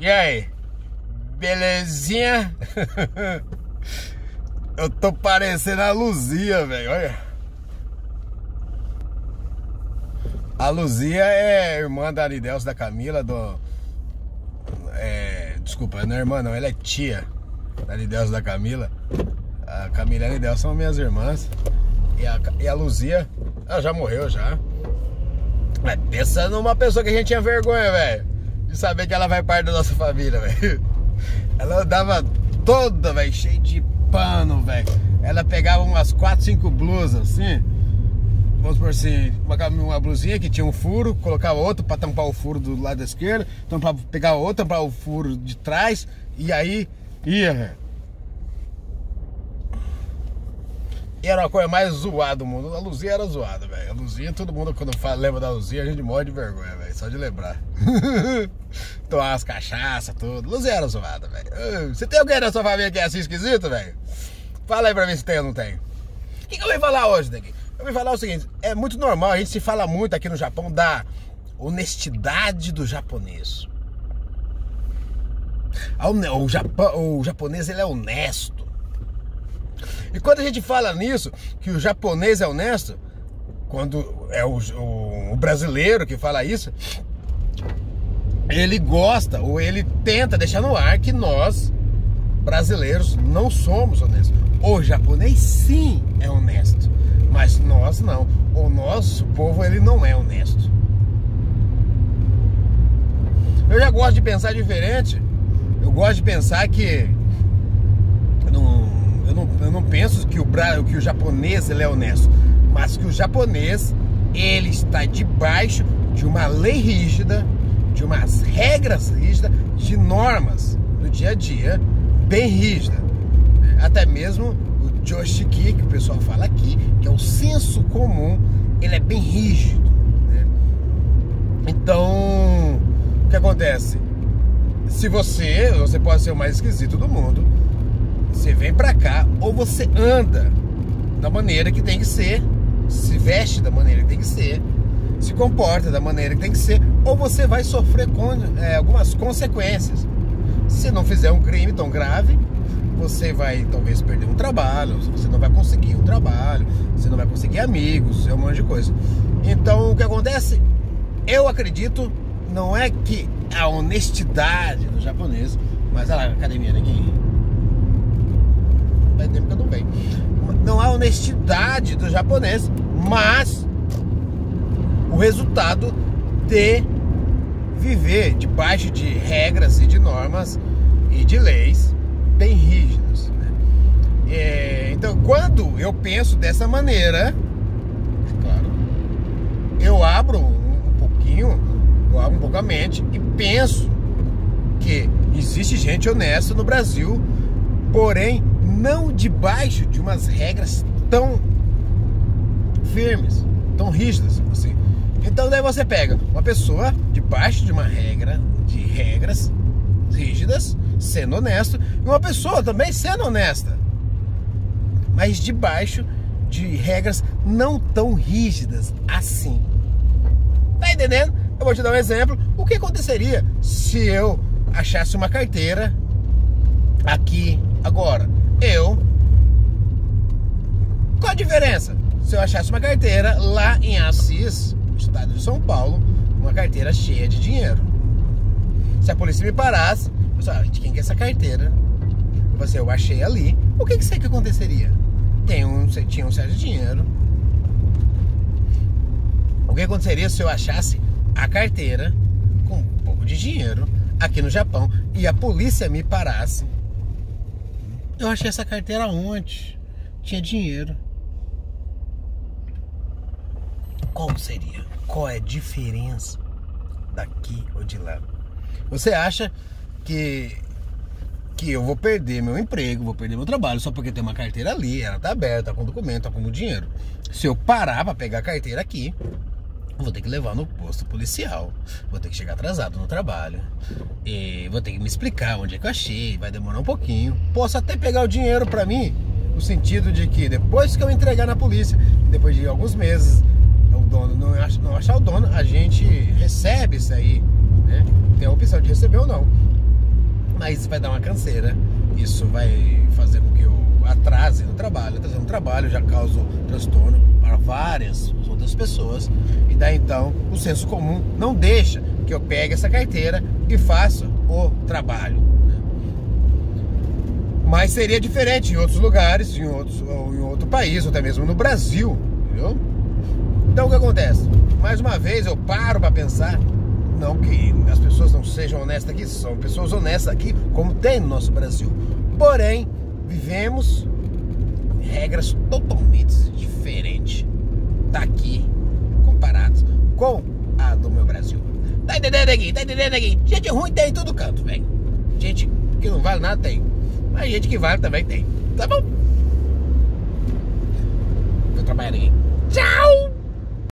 E aí? Belezinha? Eu tô parecendo a Luzia, velho. Olha. A Luzia é irmã da Aridelso da Camila, do. É, desculpa, não é irmã, não, ela é tia da Aridelso da Camila. A Camila e a Aridelso são minhas irmãs. E a, e a Luzia, ela já morreu já. Mas pensa numa pessoa que a gente tinha vergonha, velho. De saber que ela vai parte da nossa família, velho. Ela andava toda, velho, cheia de pano, velho. Ela pegava umas 4, 5 blusas assim. Vamos por assim, uma, uma blusinha que tinha um furo, colocava outra para tampar o furo do lado esquerdo, tampava, pegava outra para o furo de trás e aí ia, velho. E era uma coisa mais zoada do mundo. A Luzia era zoada, velho. A Luzia, todo mundo quando fala, lembra da Luzia, a gente morre de vergonha, velho. Só de lembrar. Tomar umas cachaças, tudo. Luzia era zoada, velho. Você tem alguém na sua família que é assim esquisito, velho? Fala aí pra mim se tem ou não tem. O que, que eu vim falar hoje, daqui? Eu vim falar o seguinte: é muito normal, a gente se fala muito aqui no Japão da honestidade do japonês. O, Japão, o japonês ele é honesto. E quando a gente fala nisso, que o japonês é honesto, quando é o, o, o brasileiro que fala isso, ele gosta ou ele tenta deixar no ar que nós, brasileiros, não somos honestos. O japonês sim é honesto, mas nós não. O nosso povo ele não é honesto. Eu já gosto de pensar diferente. Eu gosto de pensar que eu não, eu não penso que o, que o japonês é honesto, mas que o japonês ele está debaixo de uma lei rígida, de umas regras rígidas, de normas do dia a dia bem rígida. Até mesmo o Joshiki, que o pessoal fala aqui, que é o senso comum, ele é bem rígido. Né? Então, o que acontece? Se você, você pode ser o mais esquisito do mundo, você vem pra cá ou você anda da maneira que tem que ser, se veste da maneira que tem que ser, se comporta da maneira que tem que ser, ou você vai sofrer com, é, algumas consequências. Se não fizer um crime tão grave, você vai talvez perder um trabalho, você não vai conseguir um trabalho, você não vai conseguir amigos, é um monte de coisa. Então o que acontece? Eu acredito, não é que a honestidade do japonês, mas olha lá, academia, ninguém faz tempo que eu não venho. Não há honestidade do japonês, mas o resultado de viver debaixo de regras e de normas e de leis bem rígidas. Né? É, então, quando eu penso dessa maneira, claro, eu abro um pouquinho, eu abro um pouco a mente e penso que existe gente honesta no Brasil, porém não debaixo de umas regras tão firmes, tão rígidas assim. Então daí você pega uma pessoa debaixo de uma regra, de regras rígidas, sendo honesto, e uma pessoa também sendo honesta, mas debaixo de regras não tão rígidas assim. Tá entendendo? Eu vou te dar um exemplo. O que aconteceria se eu achasse uma carteira aqui agora? Eu. Qual a diferença? Se eu achasse uma carteira lá em Assis, estado de São Paulo, uma carteira cheia de dinheiro. Se a polícia me parasse, falei, de quem que é essa carteira? Falei, eu achei ali. O que que sei que aconteceria? Tem um, tinha um certo dinheiro. O que aconteceria se eu achasse a carteira com um pouco de dinheiro aqui no Japão e a polícia me parasse eu achei essa carteira ontem. Tinha dinheiro. Qual seria? Qual é a diferença daqui ou de lá? Você acha que que eu vou perder meu emprego, vou perder meu trabalho só porque tem uma carteira ali, ela tá aberta, tá com documento, tá com dinheiro. Se eu parar para pegar a carteira aqui, vou ter que levar no posto policial, vou ter que chegar atrasado no trabalho, e vou ter que me explicar onde é que eu achei, vai demorar um pouquinho. Posso até pegar o dinheiro para mim, no sentido de que depois que eu entregar na polícia, depois de alguns meses, o dono não, não achar o dono, a gente recebe isso aí, né? Tem a opção de receber ou não. mas vai dar uma canseira. Isso vai fazer com que eu atrase no trabalho. Atrasar no trabalho já causa transtorno para várias outras pessoas. E daí então o senso comum não deixa que eu pegue essa carteira e faça o trabalho. Né? Mas seria diferente em outros lugares, em, outros, ou em outro país, ou até mesmo no Brasil, entendeu? Então o que acontece? Mais uma vez eu paro para pensar, não que as pessoas não sejam honestas aqui, são pessoas honestas aqui, como tem no nosso Brasil. Porém, vivemos regras totalmente diferentes daqui comparadas com a do meu Brasil. Tá entendendo aqui? Tá entendendo aqui? Gente ruim tem em todo canto, velho. Gente que não vale nada tem. Mas gente que vale também tem. Tá bom? Vou trabalhar aqui. Tchau!